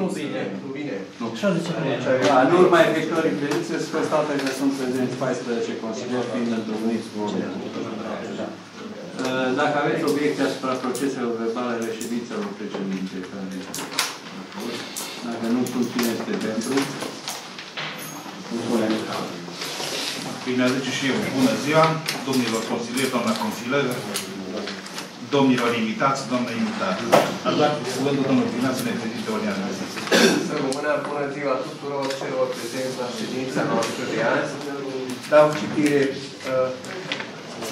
nu bine. Nu bine. Așa zice. Da, în urma efectuării credinței se constată că sunt prezenți 14 consilieri fiind întâlniți cu ordinea. Dacă aveți obiecte asupra proceselor verbale ale ședințelor precedente, dacă nu sunt cine este pentru, punem Bine, aduce și eu. Bună ziua, domnilor consilieri, doamna consilier, domnilor invitați, doamna invitată. Aș da cuvântul domnul Pina să ne prezinte ordinea de zi. Să rămână bună ziua tuturor celor prezenți la ședința noastră de azi. Dau citire uh,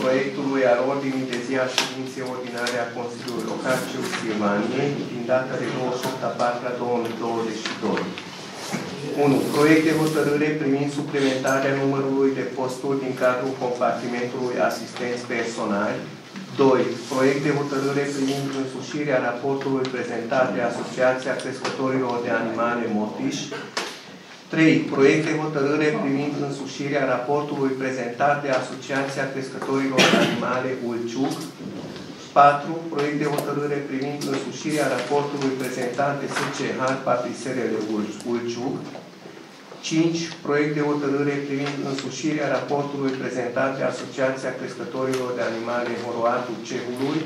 proiectului al ordinii de zi a ședinței ordinare a Consiliului Local Ciu Silvaniei din data de 28 a 4 2022. 1. Proiect de hotărâre privind suplimentarea numărului de posturi din cadrul compartimentului asistenți personali. 2. Proiect de hotărâre privind însușirea raportului prezentat de Asociația Crescătorilor de Animale Motiș. 3. Proiect de hotărâre privind însușirea raportului prezentat de Asociația Crescătorilor de Animale Ulciuc. 4. Proiect de hotărâre privind însușirea raportului prezentat de SCH Patriserele Ulciuc. 5. Proiect de hotărâre privind însușirea raportului prezentat de Asociația Crescătorilor de Animale Horoatul Cehului.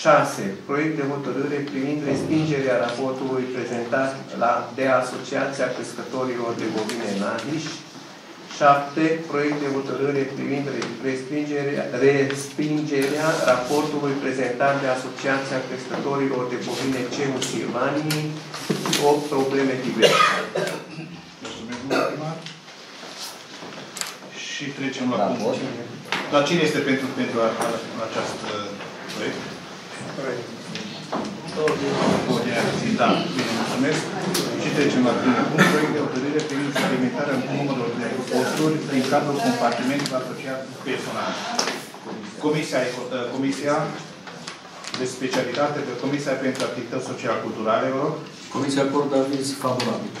6. Proiect de hotărâre privind respingerea raportului prezentat la, de Asociația Crescătorilor de Bovine Nahiș. 7. Proiect de hotărâre privind respingerea, respingerea raportului prezentat de Asociația Crescătorilor de Bovine Cehu Silvanii. 8. Probleme diverse. Și trecem la punct. Dar cine este pentru, pentru a, a, această proiect? Ordinea de zi, da. Bine, mulțumesc. Și trecem la primul punct. Proiect de hotărâre privind suplimentarea numărului de posturi din cadrul compartimentului asociat personal. Comisia, Comisia de specialitate, de Comisia pentru Activități Social-Culturale, vă rog. Comisia acordă aviz favorabil.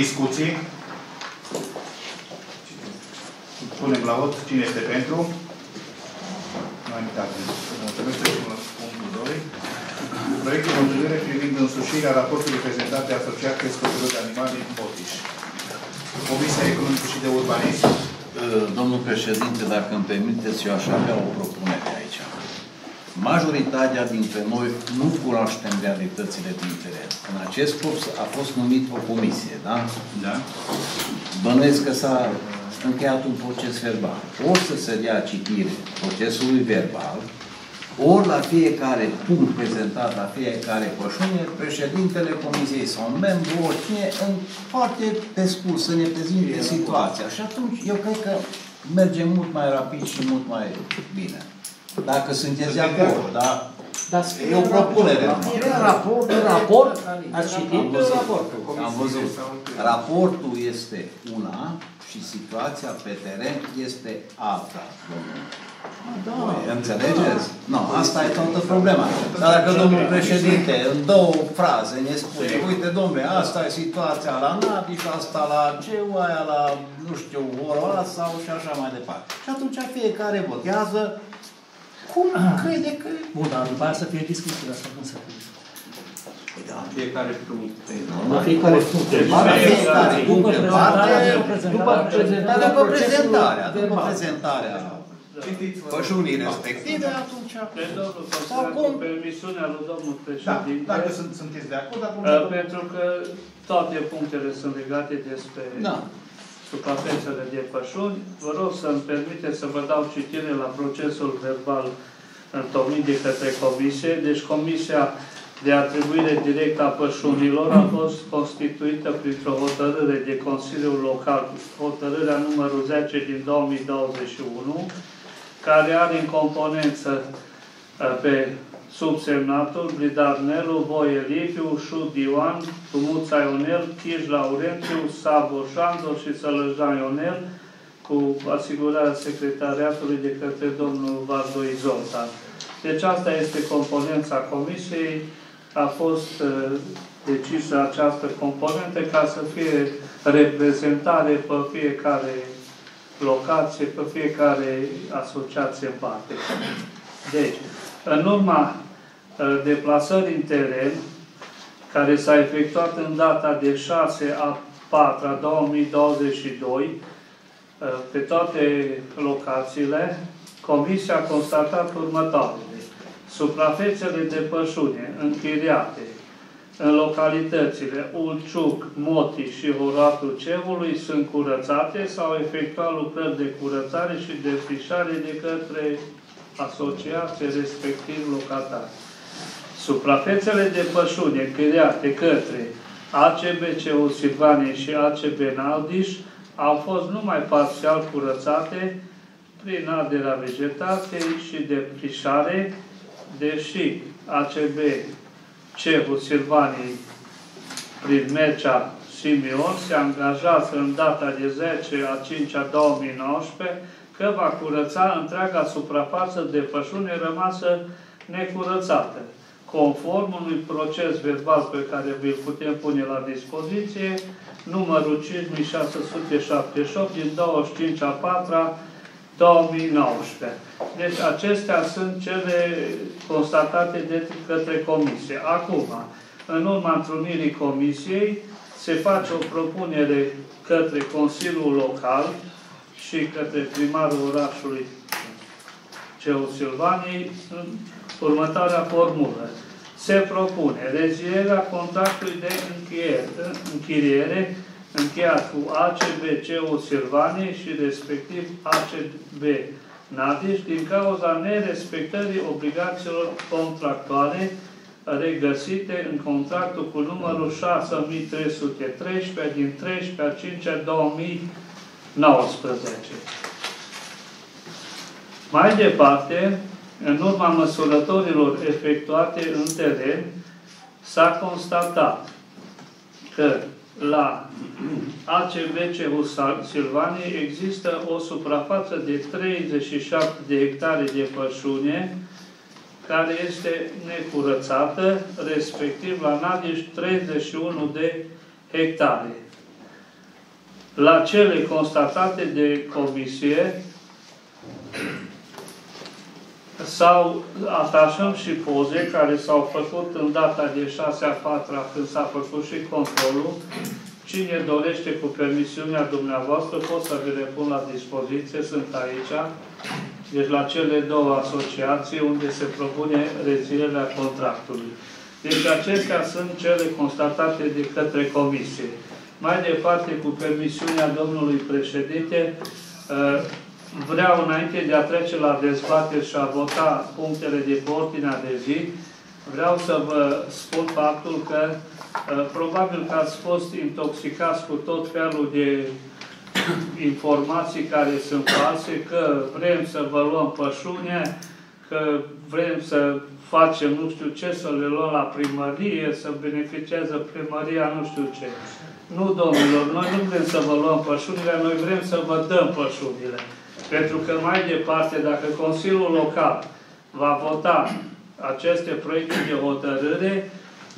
Discuții. Punem la vot cine este pentru. Unanimitate. Mulțumesc. Trecem la punctul 2. Proiectul de hotărâre privind însușirea raportului prezentat de Asociația Crescătorilor de Animale în Botiș. Comisia Economică și de Urbanism. Domnul președinte, dacă îmi permiteți, eu aș avea o propunere aici. Majoritatea dintre noi nu cunoaștem realitățile din teren. În acest scop a fost numit o comisie, da? Da. Bănuiesc că s-a încheiat un proces verbal. Ori să se dea citire procesului verbal, ori la fiecare punct prezentat, la fiecare pășune, președintele comisiei sau un membru, oricine, în foarte pe scurt să ne prezinte situația. Și atunci eu cred că merge mult mai rapid și mult mai bine. Dacă sunteți de acord, da? Dar E o propunere. Era raport, raport, ați citit Am văzut. raportul. Am văzut. Raportul este una și situația pe teren este alta, domnule. Da. Înțelegeți? Nu, asta e toată problema. Dar dacă domnul președinte în două fraze ne spune, uite domnule, asta e situația la Nadiș, asta la CEU, aia la, nu știu, Oroa sau și așa mai departe. Și atunci fiecare votează cum crede că... Bun, dar după aia să fie discuție, asta cum să fie. Fiecare punct. La fiecare punct. La fiecare punct de parte, După prezentarea după prezentarea, după prezentarea pășunii respective, atunci... Sau cum? Permisiunea lui domnul Da, președinte. dacă sunt, sunteți de acord, atunci... uh, Pentru că toate punctele sunt legate despre Da. suprafețele de pășuni. Vă rog să-mi permite să vă dau citire la procesul verbal întocmit de către comisie. Deci comisia de atribuire directă a pășunilor a fost constituită printr-o hotărâre de Consiliul Local, hotărârea numărul 10 din 2021, care are în componență uh, pe subsemnatul Bridar Nelu, Voie Liviu, Șu Dioan, Tumuța Ionel, Chij Laurențiu, Sabo Șandor și Sălăjan Ionel, cu asigurarea secretariatului de către domnul Vardoi Zoltan. Deci asta este componența comisiei. A fost uh, decisă această componentă ca să fie reprezentare pe fiecare locație, pe fiecare asociație în parte. Deci, în urma uh, deplasării în teren, care s-a efectuat în data de 6 a 4 a 2022 pe toate locațiile, Comisia a constatat următoarele. Suprafețele de pășune închiriate în localitățile Ulciuc, Moti și Horatul Cevului sunt curățate sau efectuat lucrări de curățare și defrișare de către asociație, respectiv locatari. Suprafețele de pășune închiriate către ACBC Silvanie și ACB Naldiș au fost numai parțial curățate prin arderea vegetației și defrișare, deși ACB Cehul Silvaniei prin Mercea Simion se angajează în data de 10 a 5 a 2019 că va curăța întreaga suprafață de pășune rămasă necurățată, conform unui proces verbal pe care vi-l putem pune la dispoziție, numărul 5678 din 25 a 4 -a 2019. Deci acestea sunt cele constatate de către Comisie. Acum, în urma întrunirii Comisiei, se face o propunere către Consiliul Local și către primarul orașului Ceu Silvaniei în următoarea formulă. Se propune rezilierea contractului de închiriere încheiat cu ACBC-ul Silvaniei și respectiv ACB Nadiș din cauza nerespectării obligațiilor contractuale regăsite în contractul cu numărul 6313 din 13 a 5 a 2019. Mai departe, în urma măsurătorilor efectuate în teren, s-a constatat că la ACBC Silvaniei există o suprafață de 37 de hectare de pășune care este necurățată, respectiv la Nadiș 31 de hectare. La cele constatate de comisie sau atașăm și poze care s-au făcut în data de 6 a 4 -a, când s-a făcut și controlul. Cine dorește cu permisiunea dumneavoastră, pot să vi le pun la dispoziție, sunt aici. Deci la cele două asociații unde se propune reținerea contractului. Deci acestea sunt cele constatate de către comisie. Mai departe, cu permisiunea domnului președinte, vreau, înainte de a trece la dezbatere și a vota punctele de pe ordinea de zi, vreau să vă spun faptul că uh, probabil că ați fost intoxicați cu tot felul de informații care sunt false, că vrem să vă luăm pășune, că vrem să facem nu știu ce, să le luăm la primărie, să beneficiază primăria nu știu ce. Nu, domnilor, noi nu vrem să vă luăm pășunile, noi vrem să vă dăm pășunile. Pentru că mai departe, dacă Consiliul Local va vota aceste proiecte de hotărâre,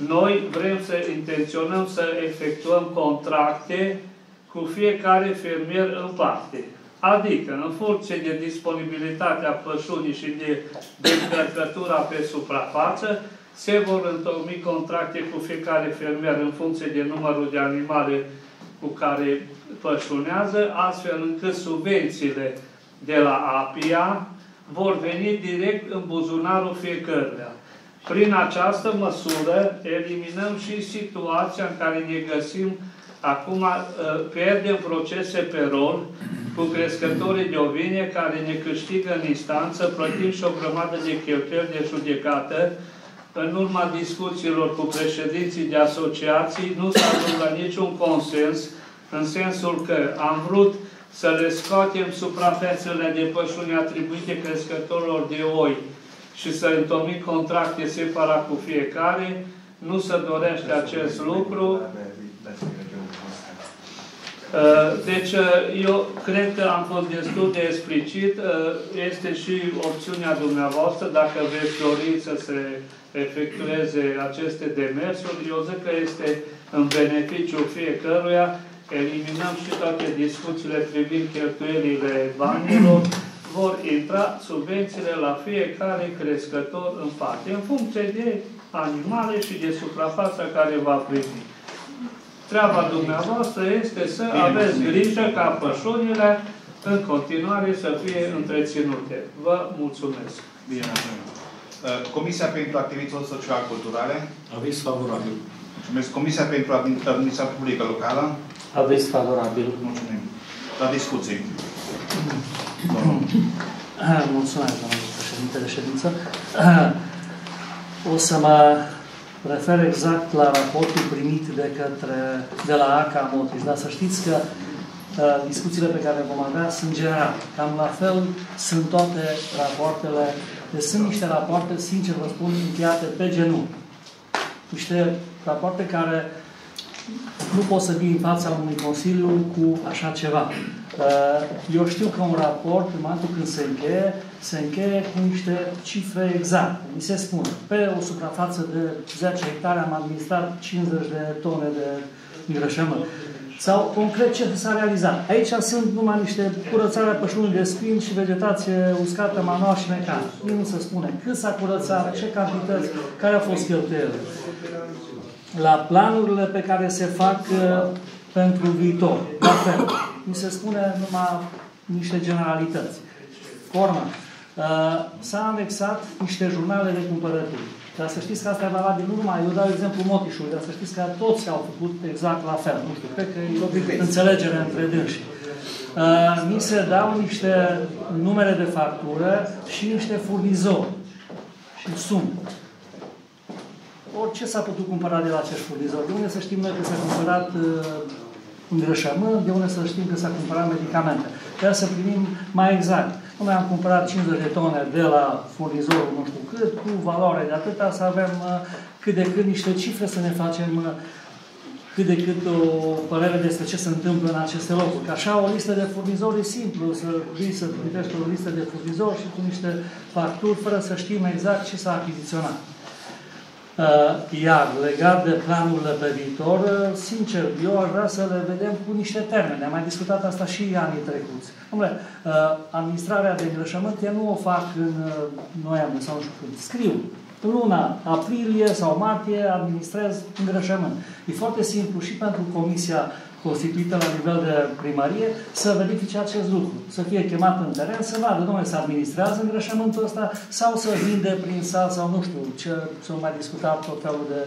noi vrem să intenționăm să efectuăm contracte cu fiecare fermier în parte. Adică, în funcție de disponibilitatea pășunii și de descărcătura pe suprafață, se vor întocmi contracte cu fiecare fermier în funcție de numărul de animale cu care pășunează, astfel încât subvențiile de la APIA vor veni direct în buzunarul fiecăruia. Prin această măsură eliminăm și situația în care ne găsim acum, ă, pierdem procese pe rol cu crescătorii de ovine care ne câștigă în instanță, plătim și o grămadă de cheltuieli de judecată. În urma discuțiilor cu președinții de asociații nu s-a la niciun consens, în sensul că am vrut să le scoatem suprafețele de pășuni atribuite crescătorilor de oi și să întocmim contracte separat cu fiecare, nu se dorește acest lucru. Uh, deci, uh, eu cred că am fost destul de explicit. Uh, este și opțiunea dumneavoastră, dacă veți dori să se efectueze aceste demersuri. Eu zic că este în beneficiu fiecăruia eliminăm și toate discuțiile privind cheltuielile banilor, vor intra subvențiile la fiecare crescător în parte, în funcție de animale și de suprafața care va primi. Treaba dumneavoastră este să Bine, aveți mulțumim. grijă ca pășunile în continuare să fie întreținute. Vă mulțumesc. Bine, mulțumim. Uh, Comisia pentru Activități Social-Culturale. Aviz favorabil. Mulțumesc. Comisia pentru Administrație Publică Locală. Aviz favorabil. Mulțumim. La discuții. Domnul. Mulțumesc, domnule președinte de ședință. O să mă refer exact la raportul primit de către, de la ACA Motis, dar să știți că uh, discuțiile pe care le vom avea sunt generale. Cam la fel sunt toate rapoartele. Deci sunt niște rapoarte, sincer vă spun, încheiate pe genunchi. Niște rapoarte care nu poți să vii în fața unui Consiliu cu așa ceva. Uh, Eu știu că un raport, în momentul când se încheie, se încheie cu niște cifre exacte. Mi se spune, pe o suprafață de 10 hectare am administrat 50 de tone de îngrășământ. Sau concret ce s-a realizat. Aici sunt numai niște curățarea pășunii de spin și vegetație uscată manual și mecanic. Nu se spune cât s-a curățat, ce cantități, care au fost cheltuielile la planurile pe care se fac uh, pentru viitor. La fel, mi se spune numai niște generalități. Forma. Uh, s-a anexat niște jurnale de cumpărături. Dar să știți că asta e valabil nu numai, eu dau exemplu Motișului, dar să știți că toți au făcut exact la fel. Nu știu, cred că e înțelegere între dânsii. Uh, mi se dau niște numere de factură și niște furnizori și sume orice s-a putut cumpăra de la acești furnizori. De unde să știm noi că s-a cumpărat uh, îngrășământ, de unde să știm că s-a cumpărat medicamente. Trebuie să primim mai exact. Nu mai am cumpărat 50 de tone de la furnizorul nu știu cât, cu valoare de atâta, să avem uh, cât de cât niște cifre să ne facem uh, cât de cât o părere despre ce se întâmplă în aceste locuri. Că așa o listă de furnizori e simplu, să vii să trimitești o listă de furnizori și cu niște facturi, fără să știm exact ce s-a achiziționat. Uh, Iar legat de planurile pe viitor, uh, sincer, eu aș vrea să le vedem cu niște termene. Am mai discutat asta și anii trecuți. Dom'le, uh, administrarea de îngrășământ, eu nu o fac în noiembrie sau nu știu când. Scriu. În luna aprilie sau martie administrez îngrășământ. E foarte simplu și pentru Comisia constituită la nivel de primărie să verifice acest lucru. Să fie chemat în teren, să vadă, domnule, se administrează îngrășământul ăsta sau să vinde prin sal sau nu știu ce s-au mai discutat tot felul de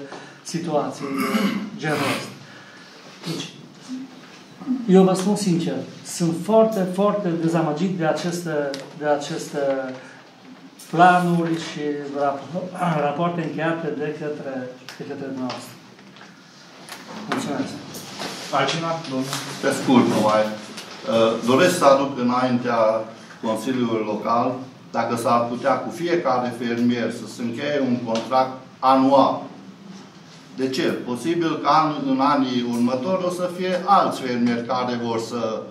situații de genul ăsta. Deci, eu vă spun sincer, sunt foarte, foarte dezamăgit de aceste, de aceste planuri și rap- rapoarte încheiate de către, de către dumneavoastră. Mulțumesc. Altcineva? Domnul? Pe scurt numai. Uh, Doresc să aduc înaintea Consiliului Local dacă s-ar putea cu fiecare fermier să se încheie un contract anual. De ce? Posibil că an, în anii următori o să fie alți fermieri care vor să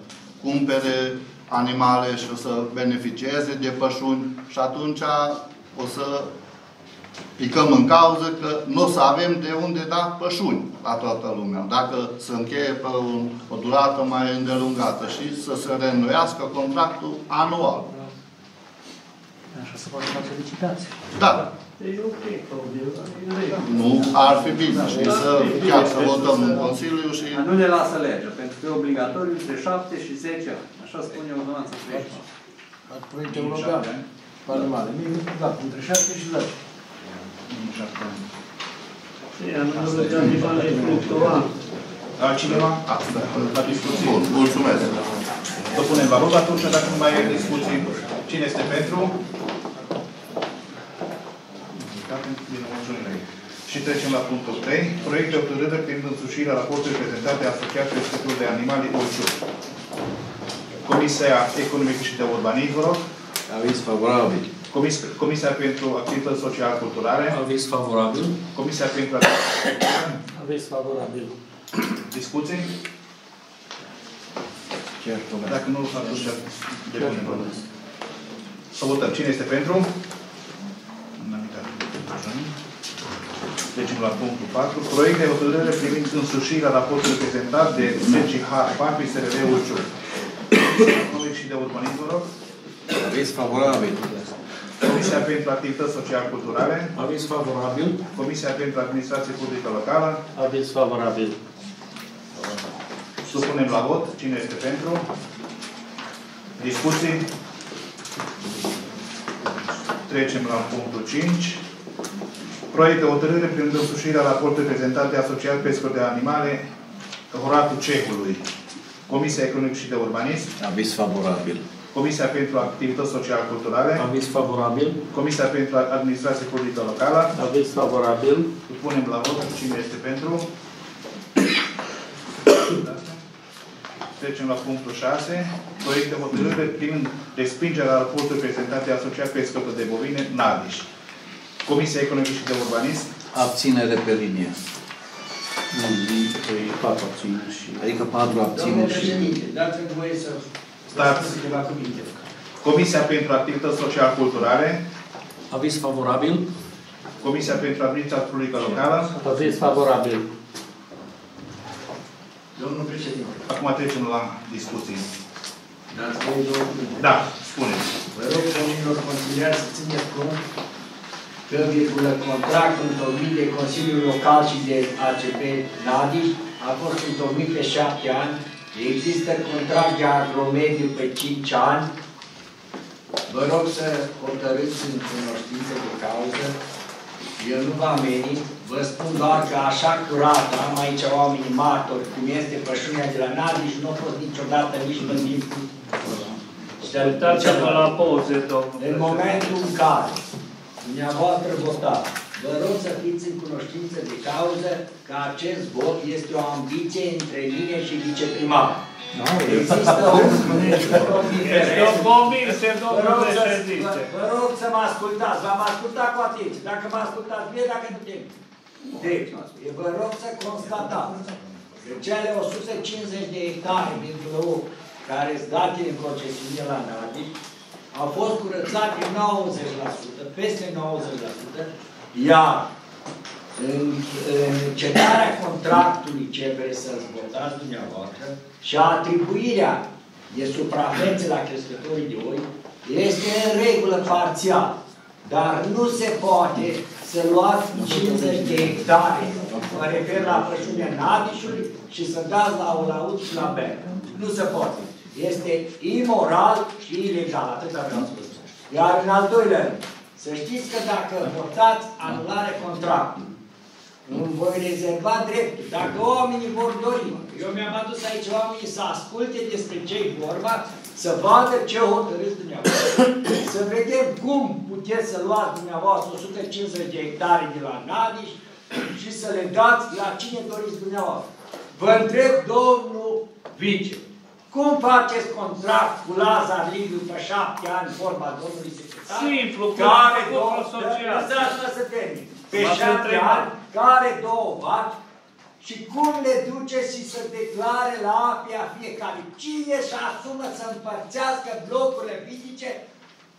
cumpere animale și o să beneficieze de pășuni și atunci o să picăm în cauză că nu o să avem de unde da pășuni la toată lumea. Dacă se încheie pe un, o durată mai îndelungată și să se reînnoiască contractul anual. Așa se poate face licitație. Da. E ok, Claudiu, e regulă. Nu ar fi bine. Și să chiar să votăm în Consiliu și... Dar nu ne lasă legea, pentru că e obligatoriu între 7 și 10 ani. Așa spune ordonanța 30. Proiect european. Animale. Da, între 7 și 10. E, anul de animale fluctuant. Altcineva? Asta. La discuții? Bun, mulțumesc. Vă punem la vot atunci, dacă nu mai e discuții. Cine este pentru? Bine, mulțumim. Și trecem la punctul 3. Proiect de hotărâre privind însușirea raportului prezentat de Asociația Sectorul de Animale Olciu. Comisia Economică și de Urbanism, vă rog. Aviz favorabil. Comis- Comisia pentru Activități Social-Culturale. Aviz favorabil. Comisia pentru Aveți favorabil. Discuții? Dacă nu, atunci depunem votul. Să votăm. Cine este pentru? Unanimitate. Trecem la punctul 4. Proiect de hotărâre privind însușirea raportului prezentat de SCH Papi SRL Ulciu. Economic și de urbanism, vă rog. Aviz favorabil. Comisia pentru Activități Social-Culturale, Aviz favorabil. Comisia pentru Administrație Publică Locală. Aviz favorabil. Supunem la vot. Cine este pentru? Discuții? Trecem la punctul 5. Proiect de hotărâre privind însușirea raportului prezentat de Asociat Pescuri de Animale Horatul Cehului. Comisia Economică și de Urbanism. Aviz favorabil. Comisia pentru Activități Social-Culturale. Aviz favorabil. Comisia pentru Administrație Publică Locală. Aviz favorabil. Punem la vot cine este pentru. Trecem la punctul 6. Proiect de hotărâre privind respingerea raportului prezentat de Asociat Pescător de Bovine, Nadiș. Comisia Economică și de Urbanism. Abținere pe linie. Nu, e patru abțineri și... Adică patru Domnul abțineri și... președinte, dați-mi voie să Stați. spun câteva cuvinte. Comisia pentru Activități Social-Culturale. Aviz favorabil. Comisia pentru Administrație Publică Locală. Aviz favorabil. Domnul președinte, Acum trecem la discuții. dați voie două cuvinte. Da, spuneți. Vă rog, domnilor consiliari, să țineți cont că, virgulă, contractul întocmit de Consiliul Local și de ACP Nadiș a fost întocmit pe șapte ani. Există contract de agromediu pe cinci ani. Vă rog să hotărâți în cunoștință de cauză. Eu nu vă ameninț, vă spun doar că așa curat, am aici oameni martori, cum este pășunea de la Nadiș, nu a fost niciodată nici în timpul Uitați-vă la poze, domnul în momentul în care dumneavoastră votați, vă rog să fiți în cunoștință de cauză că acest vot este o ambiție între mine și viceprimar. Există o Este o comisie, Vă domnul rog, să, vă, președinte. vă rog să mă ascultați, v-am ascultat cu atenție. Dacă mă ascultați bine, dacă nu bine. Deci, vă rog să constatați că cele 150 de hectare din Plău care sunt date în concesiune la Nadi au fost curățate 90%, peste 90%, iar în, în cetarea contractului ce vreți să-l votați dumneavoastră și atribuirea de suprafețe la crescătorii de oi este în regulă parțial. Dar nu se poate să luați 50 de hectare, mă refer la pășunea Nadișului, și să dați la Olaut și la Ber. Nu se poate. Este imoral și ilegal, atâta vreau să vă spun. Iar în al doilea rând, să știți că dacă votați anulare contractului, îmi voi rezerva dreptul. Dacă oamenii vor dori, eu mi-am adus aici oamenii să asculte despre ce-i vorba, să vadă ce hotărâți dumneavoastră, să vedem cum puteți să luați dumneavoastră 150 de hectare de la Nadiș și să le dați la cine doriți dumneavoastră. Vă întreb, domnul vice, cum faceți contract cu Lazar Liviu pe șapte ani, vorba domnului secretar? Simplu, cu care cu două, asociație. lăsați-mă să termin. Pe M-ați șapte întrebat. ani, care două vaci și cum le duce și să declare la apia fiecare. Cine își asumă să împărțească blocurile fizice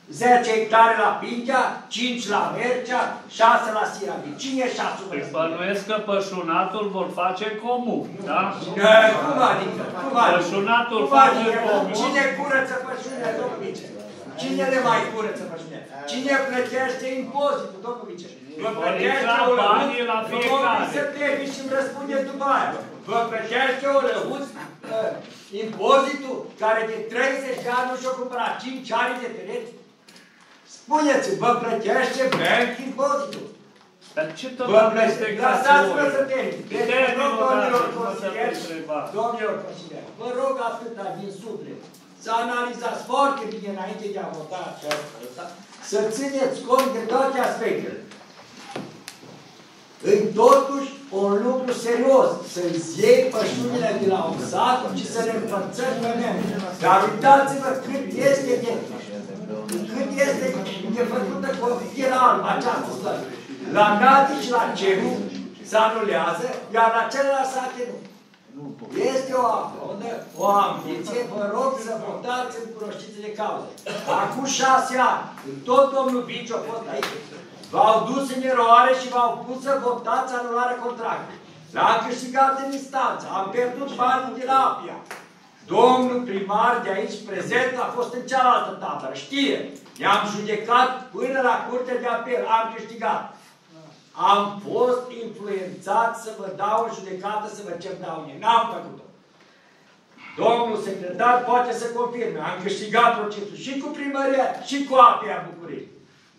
10 hectare la Pingea, 5 la Mercea, 6 la Sirabi. Cine își asumă? Păi bănuiesc că pășunatul vor face comun, da? E, Cum adică? Cum adică? Pășunatul Cum face adică? comun. Cine curăță pășunea, domnul vice? Cine le mai curăță pășunea? Cine plătește impozitul, domnul vice? Vă plătește la o banii la lăhuț? Vă fiecare. vorbiți să termin și îmi răspundeți după aia. Vă plătește o lăhuț uh, impozitul care de 30 de ani nu și-o cumpărat 5 ani de pereți? Spuneți, vă plătește bank impozitul? Dar ce tot Vă amestecați Lăsați-mă voi? să termin. Deci, vă Terminul, rog, domnilor dați-mă să consilieri, vă întrebați. domnilor consilieri, vă rog atâta din suflet, să analizați foarte bine înainte de a vota această, asta, să țineți cont de toate aspectele. Îi totuși un lucru serios, să-i iei pășunile de la un sat și să le împărțăm pe mine. Dar uitați-vă cât este de, cât este de făcută cu fiera albă această stare. La Nati și la Ceru se anulează, iar la celelalte sate nu. Este o afondă, o ambiție, vă rog să votați în cunoștință de cauză. Acum șase ani, când tot domnul Vici a fost aici, v-au dus în eroare și v-au pus să votați anularea contractului. L-am câștigat în instanță, am pierdut banii de la APIA. Domnul primar de aici prezent a fost în cealaltă tabără, știe. I-am judecat până la curte de apel, am câștigat. Am fost influențat să vă dau o judecată, să vă cer daune. N-am făcut-o. Domnul secretar poate să confirme. Am câștigat procesul și cu primăria și cu APA Bucurii.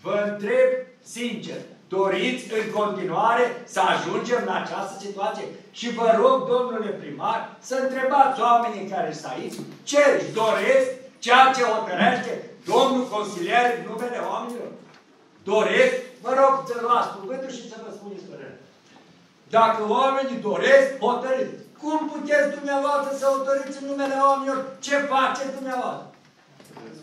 Vă întreb sincer, doriți în continuare să ajungem la această situație? Și vă rog, domnule primar, să întrebați oamenii care sunt aici ce își doresc, ceea ce hotărește domnul consilier în numele oamenilor. Doresc, vă rog să luați cuvântul și să vă spuneți părerea. Dacă oamenii doresc, hotărâți. Cum puteți dumneavoastră să hotărâți în numele oamenilor ce faceți dumneavoastră?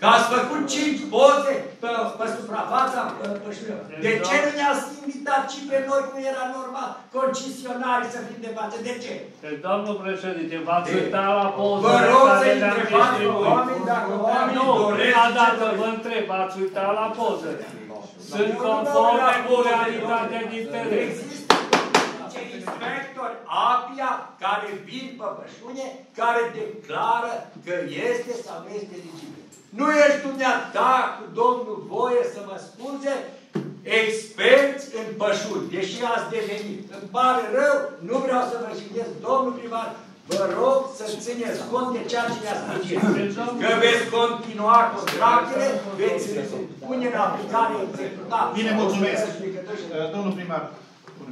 Că ați făcut cinci poze pe, pe suprafața pășilor. De ce nu ne-ați invitat și pe noi, cum era normal, concesionari să fim de față? De ce? Deci, domnul președinte, v-ați uitat la poză Vă rog să care le-am întrebați pe distribuit. oameni dacă oamenii Nu, doresc prima ce dată doresc. vă întreb, ați uitat la poză. Sunt Eu nu conforme vreau cu la poze, realitatea domnule. din teren. Există niște inspectori APIA care vin pe pășune, care declară că este sau nu este eligibil. Nu ești dumneata cu domnul voie să mă scuze, experți în pășuni, deși ați devenit. Îmi pare rău, nu vreau să vă jignesc, domnul primar, vă rog să țineți cont de ceea ce ne-ați spus. Că veți continua contractele, veți pune în aplicare, executa. Bine, mulțumesc. judecători și- Uh, Domnul primar.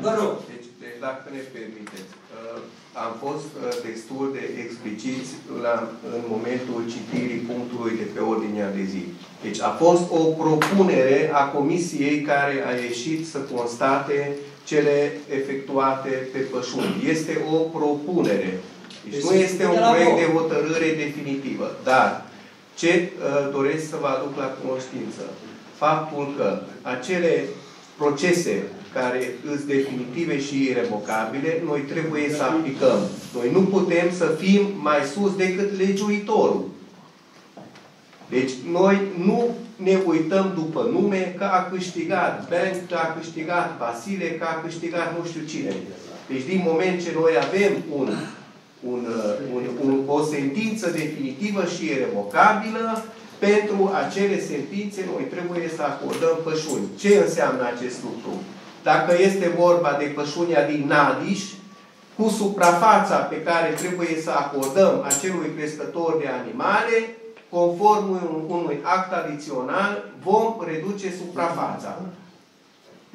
Vă rog. Deci, deci dacă ne permiteți, uh, am fost uh, destul de expliciți la, în momentul citirii punctului de pe ordinea de zi. Deci a fost o propunere a comisiei care a ieșit să constate cele efectuate pe pășuni. Este o propunere. Deci Deci nu se este spune un la proiect vot. de hotărâre definitivă. Dar ce uh, doresc să vă aduc la cunoștință? Faptul că acele procese care sunt definitive și irrevocabile, noi trebuie să aplicăm. Noi nu putem să fim mai sus decât legiuitorul. Deci noi nu ne uităm după nume că a câștigat Bank, că a câștigat Vasile, că a câștigat nu știu cine. Deci din moment ce noi avem un, un, uh, un, un, o sentință definitivă și irrevocabilă, pentru acele sentințe noi trebuie să acordăm pășuni. Ce înseamnă acest lucru? Dacă este vorba de pășunia din Nadiș, cu suprafața pe care trebuie să acordăm acelui crescător de animale, conform un- unui act adițional, vom reduce suprafața.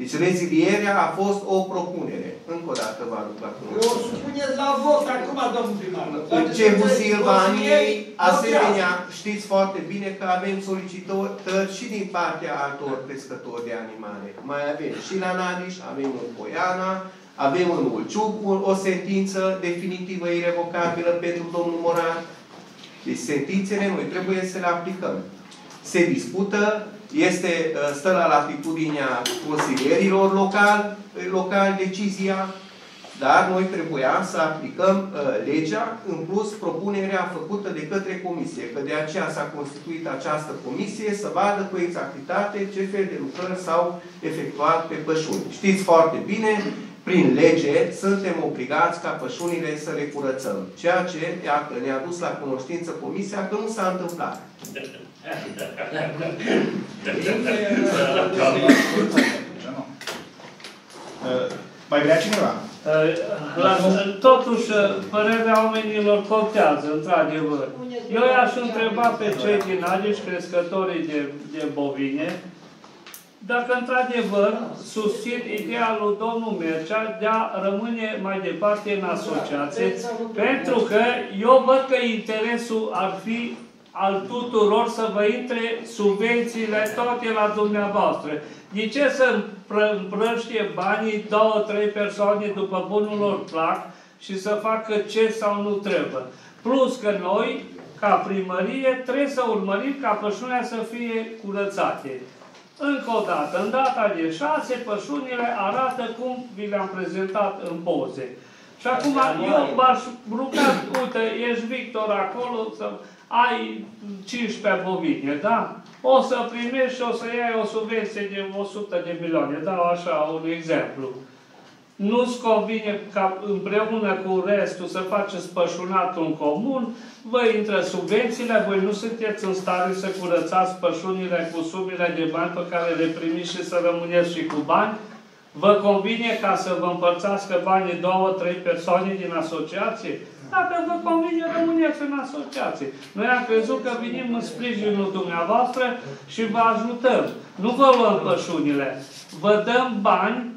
Deci rezilierea a fost o propunere. Încă o dată vă aduc la O cunoștință. supuneți la vot acum, domnul primar. În Cehu Silvaniei, Consilieri, asemenea, știți foarte bine că avem solicitări și din partea altor crescători de animale. Mai avem și la Nadiș, avem în Poiana, avem în Ulciuc un- o sentință definitivă irrevocabilă pentru domnul Moran. Deci sentințele noi trebuie să le aplicăm. Se dispută, este, uh, stă la latitudinea consilierilor local, local decizia, dar noi trebuia să aplicăm uh, legea, în plus propunerea făcută de către comisie, că de aceea s-a constituit această comisie să vadă cu exactitate ce fel de lucrări s-au efectuat pe pășuni. Știți foarte bine, prin lege suntem obligați ca pășunile să le curățăm. Ceea ce, iată, ne-a dus la cunoștință comisia că nu s-a întâmplat. Nu. Uh, Mai vrea cineva? La, totuși, părerea oamenilor contează, într-adevăr. Eu i-aș întreba pe cei din Aliș, crescătorii de, de bovine, dacă într-adevăr susțin ideea lui domnul Mercea de a rămâne mai departe în asociație, pentru că eu văd că interesul ar fi al tuturor să vă intre subvențiile toate la dumneavoastră. De ce să împră- împrăștie banii două, trei persoane după bunul lor plac și să facă ce sau nu trebuie? Plus că noi, ca primărie, trebuie să urmărim ca pășunea să fie curățate. Încă o dată, în data de 6, pășunile arată cum vi le-am prezentat în poze. Și acum eu v-aș ruga, uite, ești Victor acolo, să ai 15 bovine, da? O să primești și o să iei o subvenție de 100 de milioane, dau așa un exemplu. nu-ți convine ca împreună cu restul să faceți pășunatul în comun, vă intră subvențiile, voi nu sunteți în stare să curățați pășunile cu sumile de bani pe care le primiți și să rămâneți și cu bani, Vă convine ca să vă împărțească banii două, trei persoane din asociație? Dacă vă convine, rămâneți în asociație. Noi am crezut că venim în sprijinul dumneavoastră și vă ajutăm. Nu vă luăm pășunile. Vă dăm bani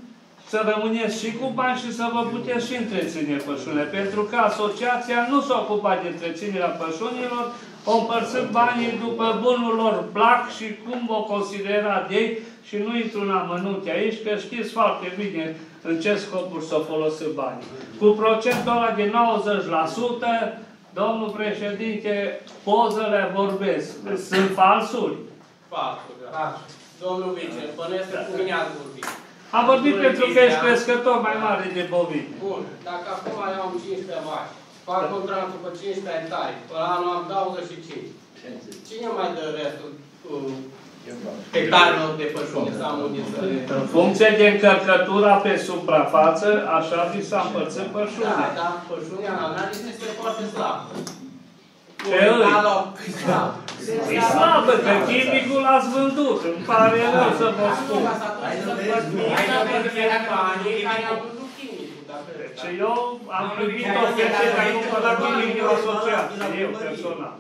să rămâneți și cu bani și să vă puteți și întreține pășunile. Pentru că asociația nu s-a ocupat de întreținerea pășunilor, o împărțit banii după bunul lor plac și cum o considera de ei și nu intru în amănunte aici, că știți foarte bine în ce scopuri să folosim banii. Cu procentul ăla de 90%, domnul președinte, pozele vorbesc. Sunt falsuri. Falsuri, da. Domnul vice, bănuiesc că cu mine ați vorbit. Am vorbit pentru că ești crescător mai mare de bovini. Bun, dacă acum eu am 15 vaci, fac contractul pe 15 hectare, pe anul am 25. Cine mai dă restul uh, hectarelor de pășune sau unde să le... În funcție de încărcătura pe suprafață, așa vi s-a împărțit pășunea. Da, da, pășunea la analiz este foarte slabă. Ce îi? E slabă, că chimicul l-ați vândut. Îmi pare rău să vă spun. Și eu am primit o chestie că ai cumpărat chimic din asociație, eu personal.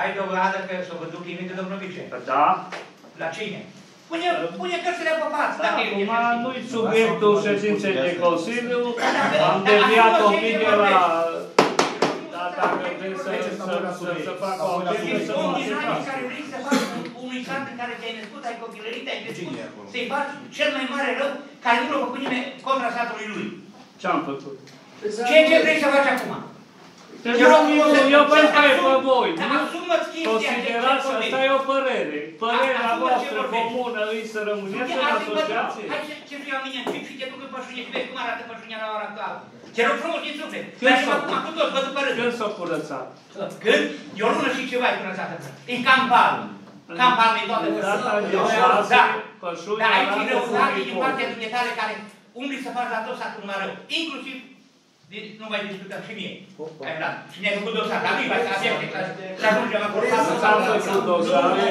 Ai dovadă că s-a vândut chimic de domnul Vice? Da. La cine? Pune, pune cărțile pe față. Da, acum nu-i subiectul ședinței de Consiliu. Am deviat opinie la... Da, dacă vreți să, să, să, să fac o opinie, să mă ascultați. care vrei să faci unui sat în care te-ai născut, ai copilărit, ai crescut, să-i faci cel mai mare rău care nu l-a făcut nimeni contra satului lui. Ce-am făcut? Ce, ce vrei să faci acum? Deci eu, eu, eu vă întreb pe voi, Dar nu asumă-ți chestia considerați, ce- ce asta e o părere. Părerea Asumă ce voastră vorbești. comună îi să rămâneți în Hai să văd, asociație? Hai ce, ce vreau mine în timp și te duc în pășunie și vezi cum arată pășunia la ora actuală. Te rog frumos din suflet. Când Dar s-o- acum cu tot, văd după rând. Când s-a curățat? Când? E o lună și ceva e curățată. E cam palm. Cam palm e toată Data de Da. șase, Da. pășunea Dar aici e arată răutate din fumicol. partea dumneavoastră care umbli să faci la tot satul numai rău. Inclusiv de- nu mai discutăm și mie. Ai dat. Și ne-ai făcut dosar. Dar nu-i mai avem declar. Și ajungem acolo. Nu am făcut dosare,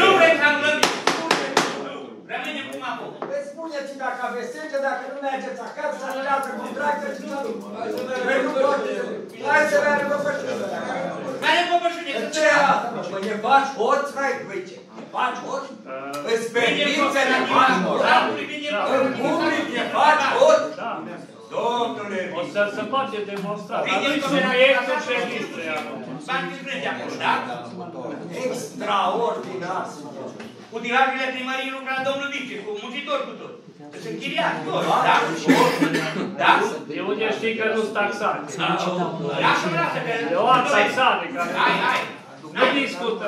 Nu vrem să anulăm nimic. Rămânem cum am fost. Păi spuneți dacă aveți sânge, dacă nu mergeți acasă, să anulează contractul și să nu. Păi nu poate. Hai să meargă pe pășune. Care e păpășune? De ce e asta, mă? Păi ne faci hoți, mai uite. Ne faci hoți? Îți permiți să ne faci hoți? În public ne faci hoți? Da. Domnule, O să se poate demonstra. Dar nu-i subiectul ședinței acum. Bani de strânge acolo, da? extraordinar. Utilajele primăriei lucra domnul Vice, cu muncitori cu tot. Sunt chiriați, toți, da? Da? De unde știi că nu-s taxați? Lasă-mă, lasă, că... E o altă taxare care... Hai, hai. Nu discută.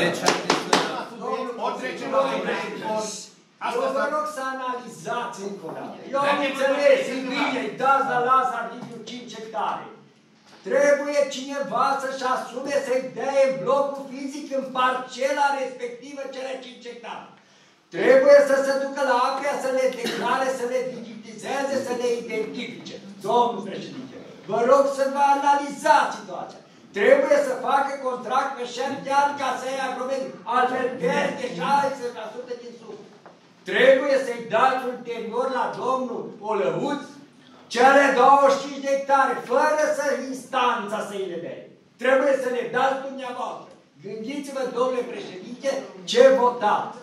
Deci, O trecem la Eu vă rog să analizați încă o dată. Eu am înțeles, e bine, îi dați la Lazar Liviu 5 hectare. Trebuie cineva să-și asume să-i dea în blocul fizic în parcela respectivă cele 5 hectare. Trebuie să se ducă la APIA să le declare, să le digitizeze, să le identifice. Domnul președinte, vă rog să vă analizați situația. Trebuie să facă contract pe 7 ani ca să-i aprobeze. Altfel pierde 60% din sumă. Trebuie să-i dați ulterior la domnul Olăuț cele 25 de hectare, fără să instanța să îi le dea. Trebuie să le dați dumneavoastră. Gândiți-vă, domnule președinte, ce votați.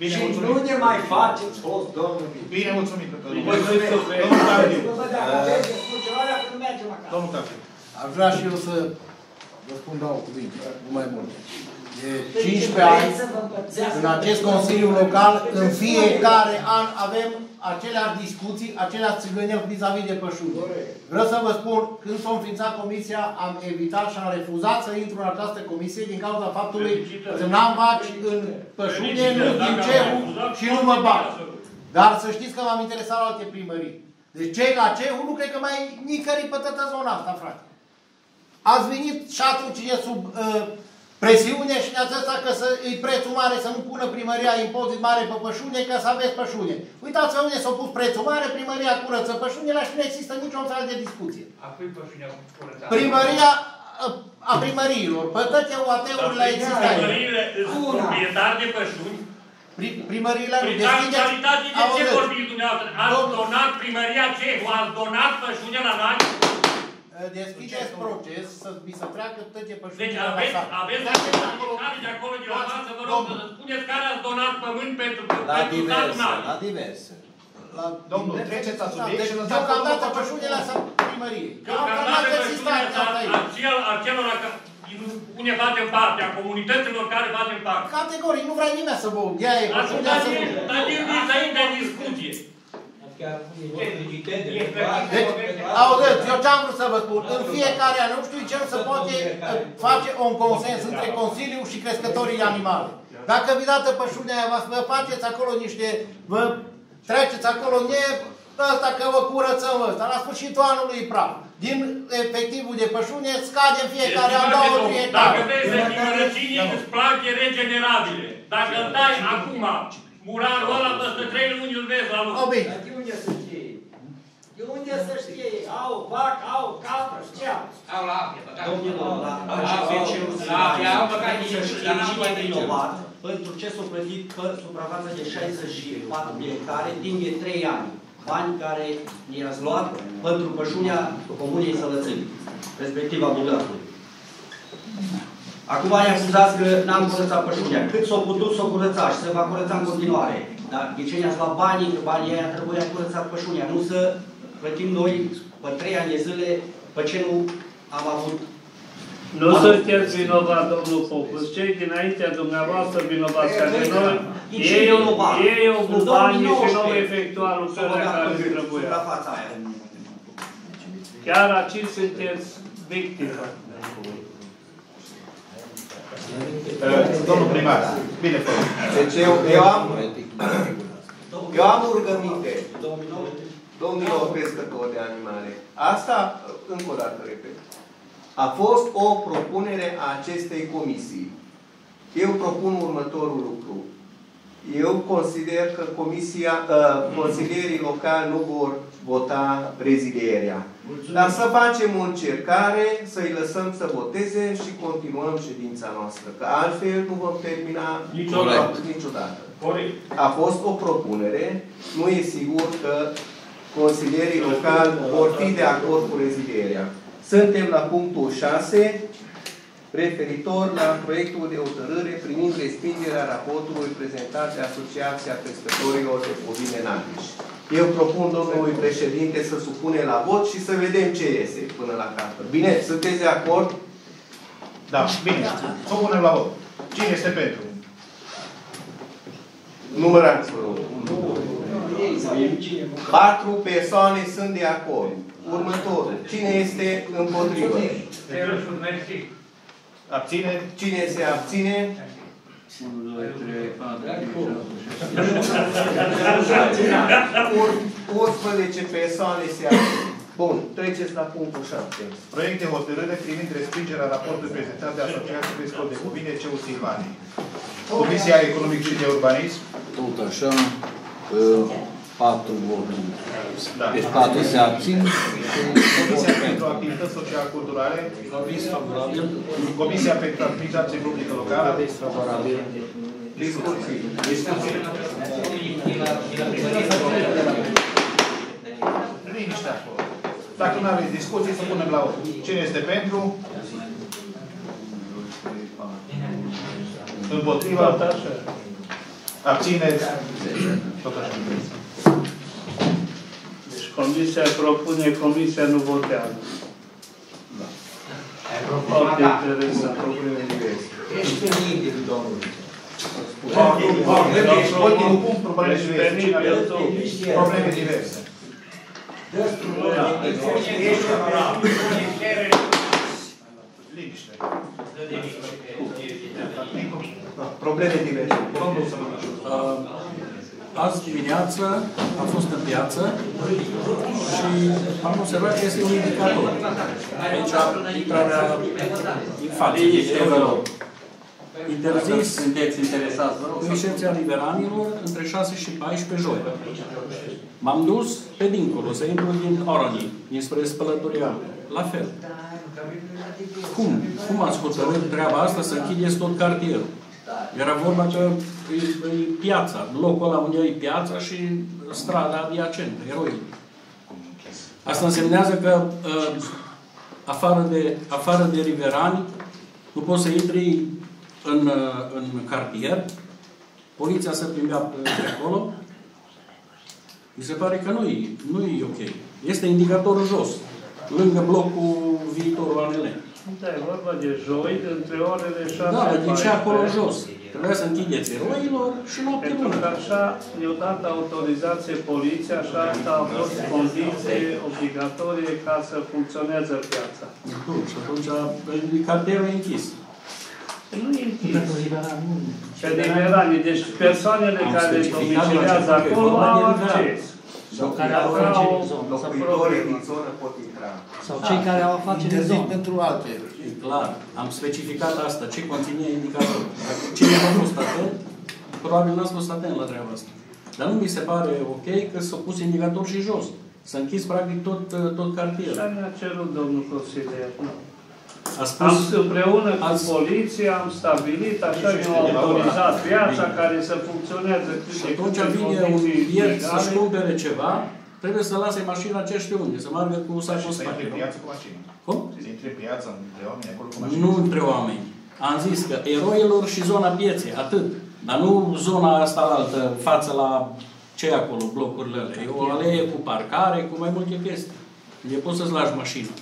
Bine, și mulțumim. nu ne mai faceți fost, domnul Bine. Bine, mulțumim. Mulțumim. Domnul Claudiu. Vă dacă aveți de spus ceva, dacă nu mergem acasă. Domnul Claudiu. Aș vrea și eu să vă spun două cuvinte, nu mai mult. De 15 ani, în acest Consiliu Local, în fiecare an avem aceleași discuții, aceleași țigăneli vis-a-vis de pășuni. Vreau să vă spun, când s-a înființat comisia, am evitat și am refuzat să intru în această comisie din cauza faptului că n-am vaci în pășune, nu din cehu și nu mă bag. Dar să știți că m-am interesat la alte primării. Deci cei la cehu nu cred că mai nicări pe toată zona asta, frate. Ați venit și atunci e sub uh, presiune și ne-ați zis că să, e prețul mare să nu pună primăria impozit mare pe pășune ca să aveți pășune. Uitați-vă unde s-a pus prețul mare, primăria curăță pășunile și nu există niciun fel de discuție. A cui pășunea curățată? Primăria a, a primăriilor, pe toate UAT-urile există aici. Primăriile sunt proprietari de pășuni. Pri- Primăriile nu Prin deschideți... calitate de ce Auziți, vorbiți dumneavoastră? Ați donat primăria ce? Ați donat pășunea la noi? Deschideți proces să vi se treacă toate pășunile Deci la aveți, sat. aveți care de acolo de la masă, vă rog să spuneți care ați donat pământ pentru, La pentru diverse, statul noi. la diverse. La Domnul, treceți la subiect Deci, și lăsați deocamdată acolo pășunile sunt primărie. Deocamdată Deocamdată există pășunea aici. acel, acelora că unde facem parte, a comunităților care facem parte. Categoric, nu vrea nimeni să vă ia e Ați pășunea dat să din, dar din înainte de discuție. Deci, auziți, eu ce-am vrut să vă spun, în fiecare an, nu știu ce nu se poate uh, face un consens între Consiliu și crescătorii animale. Dacă vi dată pășunea aia, vă faceți acolo niște, vă treceți acolo, ne ăsta că vă curățăm ăsta, la sfârșitul anului e praf. Din efectivul de pășune scade în fiecare an Estimate 2 domn, 3 Dacă hectare. vrei să știi răcinii, îți place regenerabile. Dacă îl dai acum, murarul ăla peste trei luni îl vezi la lucru. O, bine. De unde să știe? De unde să știe? Au vac, au capră, și ce au? Au la apă, da. Domnilor, la Au, ACFC-ul au, se da, va au băgat niște să și știe dar n-am cine băgat e nici vinovat pentru ce s-a plătit pe suprafața de 64 de hectare timp de 3 ani. Bani care i-ați luat pentru pășunea Comunei Sălățâni, respectiv a Bugatului. Acum ne acuzați că n-am curățat pășunea. Cât s-a putut, s-a curățat și se va curăța în continuare. Dar de ce ne-ați luat banii, că banii aia trebuia curățat pășunea, nu să plătim noi pe 3 ani de zile pe ce nu am avut Nu sunteți vinovat, domnul Focus. Cei dinaintea dumneavoastră vinovați ca de noi, ei au ei au cu banii și nu au efectuat lucrările care îți trebuia. Chiar aici sunteți victime. Domnul primar, bine fă. Deci eu, eu am, eu am o rugăminte, domnilor crescători de animale. Asta, încă o dată repet, a fost o propunere a acestei comisii. Eu propun următorul lucru. Eu consider că comisia, uh, consilierii locali nu vor vota prezidierea. Dar să facem o încercare, să-i lăsăm să voteze și continuăm ședința noastră. Că altfel nu vom termina Niciodată. niciodată. Corect. A fost o propunere, nu e sigur că consilierii locali vor fi de acord cu rezilierea. Suntem la punctul 6, referitor la proiectul de hotărâre privind respingerea raportului prezentat de Asociația Crescătorilor de Bovine Natici. Eu propun domnului președinte să supune la vot și să vedem ce iese până la capăt. Bine, sunteți de acord? Da, bine. Să o punem la vot. Cine este pentru? Numărați, vă rog. Patru persoane sunt de acord. Următorul. Cine este împotrivă? Abține? Cine se abține? 1, 2, 3, 11 persoane se abțin. Bun, treceți la punctul 7. Proiect de hotărâre privind respingerea raportului prezentat de Asociația Crescători de Bovine CEU Silvanii. Comisia Economic și de Urbanism. Tot așa, uh, patru voturi. Da. Deci patru se abțin. Comisia pentru Activități Social-Culturale. Comisia pentru Administrație Publică Locală. Discuții. Discuții. Liniște acolo. Dacă nu aveți discuții, să punem la vot. Cine este pentru? Împotriva? Abțineți? Tot așa. Comisia propune, comisia nu votează. Foarte interesant. Ești penibil, domnul. Ultimul punct, probleme diverse. Probleme diverse. Liniște. Probleme diverse. Domnul Sămănășu. Uh, Azi dimineață am fost în piață și am observat că este un indicator. Aici intrarea din față. interzis sunteți interesați, vă rog cu excepția liberanilor între 6 și 14 joi. M-am dus pe dincolo, să intru din Orani, dinspre spălătoria. La fel. Cum? Cum ați hotărât treaba asta să închideți tot cartierul? Era vorba că e, e piața, locul ăla unde e piața și strada adiacentă, eroi. Asta însemnează că uh, afară, de, afară de riverani nu poți să intri în, uh, în cartier, poliția se plimbea pe pe acolo, mi se pare că nu e, nu e ok. Este indicatorul jos, lângă blocul viitorul ANL. Da, e vorba de joi, între orele 6 Da, dar de ce 14. acolo jos? Trebuia să închideți eroilor și noapte Pentru bună. că așa i-a dat autorizație poliția, așa asta a fost condiție obligatorie ca să funcționeze piața. Bun, și atunci cartierul e închis. Nu e închis. Pentru liberal, nu. Pe liberanii, deci persoanele Am care specificat domiciliază la început că e acolo vorba de au liberali. acces. Sau care au Aveau afaceri în zonă. Locuitorii din zonă pot intra. Sau cei care au afaceri în Interzis zonă. pentru alte. E clar, am specificat asta, ce conține indicatorul. Dacă cineva a fost atent, probabil n-ați fost atent la treaba asta. Dar nu mi se pare ok că s-a pus indicator și jos. Să închizi practic tot, tot cartierul. Așa ne-a cerut domnul consilier. Nu. A spus, Am împreună cu ați- poliția, am stabilit, așa ne au autorizat piața care să funcționeze cât și de atunci cât în vine un condiții biet să-și legale. cumpere ceva, trebuie să lase mașina ce știu unde, să meargă cu sacul în Să intre spate. în nu? piață cu mașină. Cum? Să intre în piață între oameni acolo cu mașină. Nu între oameni. Am zis că eroilor și zona pieței, atât. Dar nu zona asta la altă, față la ce e acolo, blocurile alea. E o alee cu parcare, cu mai multe chestii. E poți să-ți lași mașina.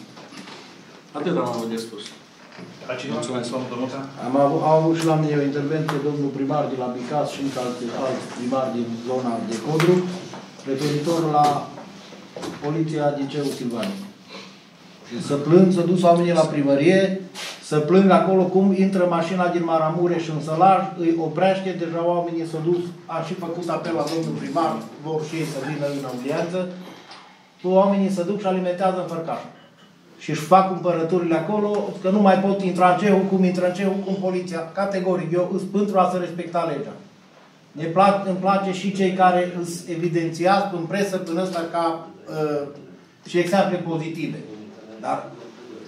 Atât am avut de spus. Altcineva? Mulțumesc. Domnul Dănuța? Am avut, au avut și la mine o intervenție domnul primar de la Bicas și încă alți, alți primari din zona de Codru, referitor la poliția din Ceu Silvanic. Și să plâng, să dus oamenii la primărie, să plâng acolo cum intră mașina din Maramureș în Sălaj, îi oprește, deja oamenii s-au dus, a și făcut apel la domnul primar, vor și ei să vină în audiență, oamenii se duc și alimentează în fărcaș și își fac cumpărăturile acolo, că nu mai pot intra în cehul, cum intră în cehul, cum poliția. Categoric, eu îs pentru a să respecta legea. Ne plac, îmi place și cei care îs evidențiați în presă până ăsta ca uh, și exemple pozitive. Dar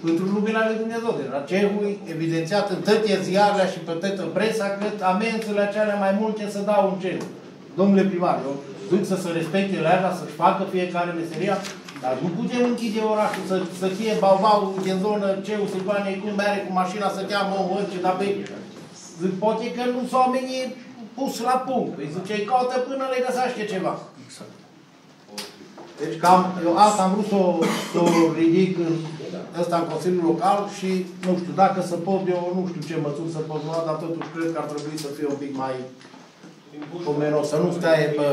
pentru lumina lui Dumnezeu, deci la cehul evidențiat în toate ziarele și pe toată presa, că amenziile cele mai multe să dau în cehul. Domnule primar, eu zic să se respecte legea, să-și facă fiecare meseria, dar nu putem închide orașul, să, să fie baubau din zonă, ceu, Silvaniei, cum mere cu mașina, să cheamă omul ăsta, dar pe... Zic, poate că nu sunt oamenii pus la punct. Păi zice, îi caută până le găsește ceva. Deci cam, eu asta am vrut să o, să o ridic în ăsta în Consiliul Local și nu știu, dacă să pot eu, nu știu ce măsuri să pot lua, dar totuși cred că ar trebui să fie un pic mai pomenos, să nu stai pe...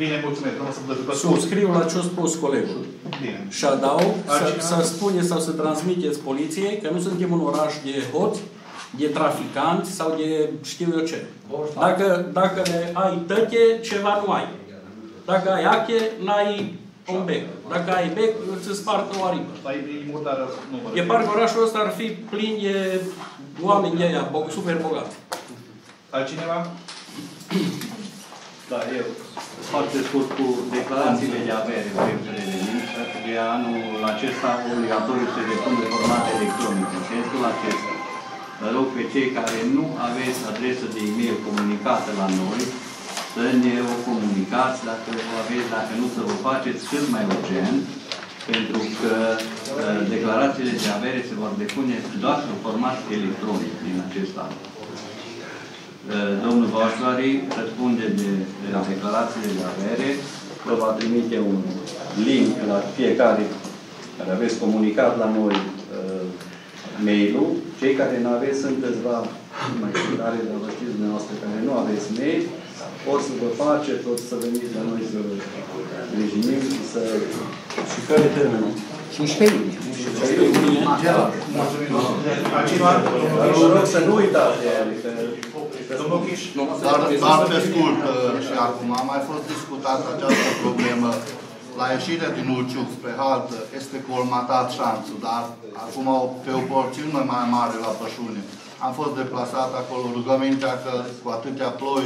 Bine, mulțumesc. Domnul Săbdăjucă. Subscriu la ce a spus colegul. Bine. Și adaug să, Altcineva? să spune sau să transmiteți poliției că nu suntem un oraș de hoți, de traficanți sau de știu eu ce. Dacă, dacă le ai tăche, ceva nu ai. Dacă ai ache, n-ai un bec. Dacă ai bec, îți spartă o aripă. Dar e murdar, nu vă E parcă orașul ăsta ar fi plin de oameni de aia, bo- super bogați. Altcineva? Da, eu, foarte scurt, cu declarațiile de avere vrem să revenim, pentru că anul acesta obligatoriu se depun de format electronic. În sensul acesta, vă rog pe cei care nu aveți adresă de e-mail comunicată la noi, să ne o comunicați dacă o aveți, dacă nu să o faceți cât mai urgent, pentru că uh, declarațiile de avere se vor depune doar în format electronic din acest an. Uh, Domnul Vașlari răspunde de, de la declarațiile de avere, vă va trimite un link la fiecare care aveți comunicat la noi uh, mail-ul. Cei care nu aveți sunt câțiva mai tare, dar vă știți dumneavoastră care nu aveți mail, ori să vă faceți, ori să veniți la noi să sprijinim și să... Și care termenul? 15 iunie. Altcineva? Vă rog să nu uitați de ele, că Domnul Chiș? Dar, dar pe scurt, uh, și acum a mai fost discutată această problemă la ieșirea din Urciuc spre haltă, este colmatat șanțul, dar acum o- pe o porțiune mai mare la pășune. am fost deplasat acolo, rugămintea că cu atâtea ploi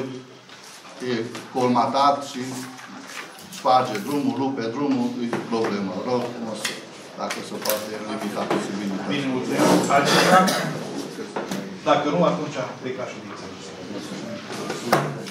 e colmatat și sparge drumul, rupe drumul, e problemă. Rog frumos, dacă se poate limita posibilitatea. Bine, mulțumim. Altceva? Dacă nu, atunci pleca ședința. Thank you.